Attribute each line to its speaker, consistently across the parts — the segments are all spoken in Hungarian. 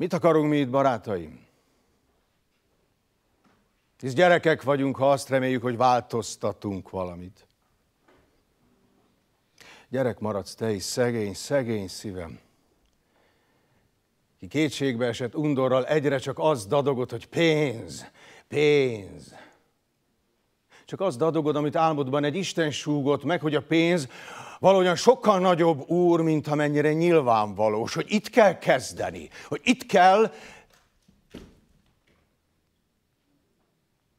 Speaker 1: Mit akarunk mi itt, barátaim? Hisz gyerekek vagyunk, ha azt reméljük, hogy változtatunk valamit. Gyerek maradsz te is, szegény, szegény szívem. Ki kétségbe esett undorral egyre csak az dadogott, hogy pénz, pénz. Csak az dadogod, amit álmodban egy Isten súgott meg, hogy a pénz valahogyan sokkal nagyobb úr, mint amennyire nyilvánvalós, hogy itt kell kezdeni, hogy itt kell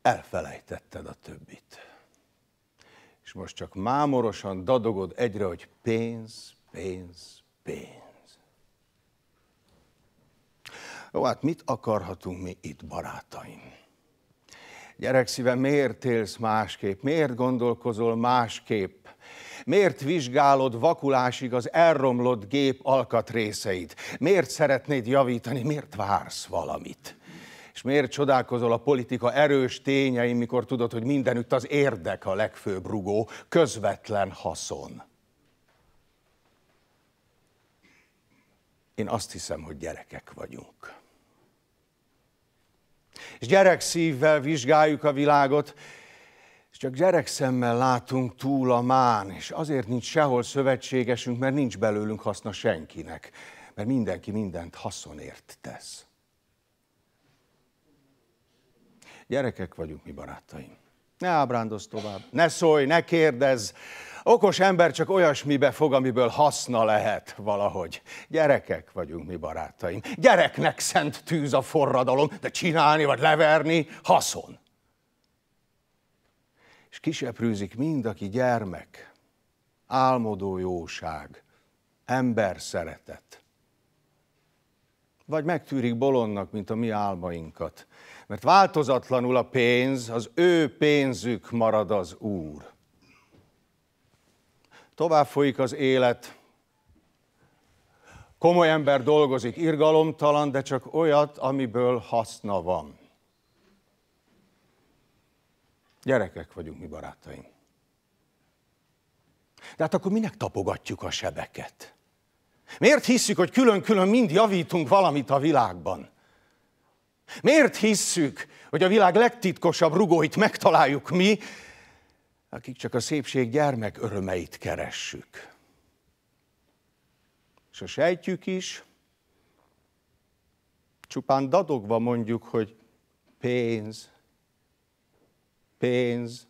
Speaker 1: elfelejtetted a többit. És most csak mámorosan dadogod egyre, hogy pénz, pénz, pénz. Jó, hát mit akarhatunk mi itt, barátaim? Gyerekszívem, miért élsz másképp? Miért gondolkozol másképp? Miért vizsgálod vakulásig az elromlott gép alkatrészeit? Miért szeretnéd javítani? Miért vársz valamit? És miért csodálkozol a politika erős tényeim, mikor tudod, hogy mindenütt az érdek a legfőbb rugó, közvetlen haszon? Én azt hiszem, hogy gyerekek vagyunk. És gyerekszívvel vizsgáljuk a világot, és csak gyerekszemmel látunk túl a mán, és azért nincs sehol szövetségesünk, mert nincs belőlünk haszna senkinek, mert mindenki mindent haszonért tesz. Gyerekek vagyunk mi barátaim. Ne ábrándoz tovább, ne szólj, ne kérdezz. Okos ember csak olyasmibe fog, amiből haszna lehet valahogy. Gyerekek vagyunk mi barátaim. Gyereknek szent tűz a forradalom, de csinálni vagy leverni haszon. És kiseprűzik mind, aki gyermek, álmodó jóság, ember szeretet. Vagy megtűrik bolondnak, mint a mi álmainkat mert változatlanul a pénz, az ő pénzük marad az Úr. Tovább folyik az élet, komoly ember dolgozik, irgalomtalan, de csak olyat, amiből haszna van. Gyerekek vagyunk mi barátaim. De hát akkor minek tapogatjuk a sebeket? Miért hisszük, hogy külön-külön mind javítunk valamit a világban? Miért hisszük, hogy a világ legtitkosabb rugóit megtaláljuk mi, akik csak a szépség gyermek örömeit keressük? És a sejtjük is, csupán dadogva mondjuk, hogy pénz, pénz.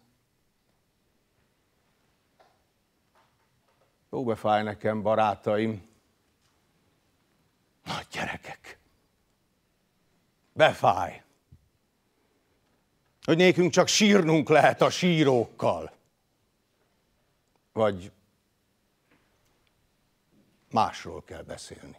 Speaker 1: Jó befáj nekem, barátaim. Nagy gyerekek befáj. Hogy nékünk csak sírnunk lehet a sírókkal. Vagy másról kell beszélni.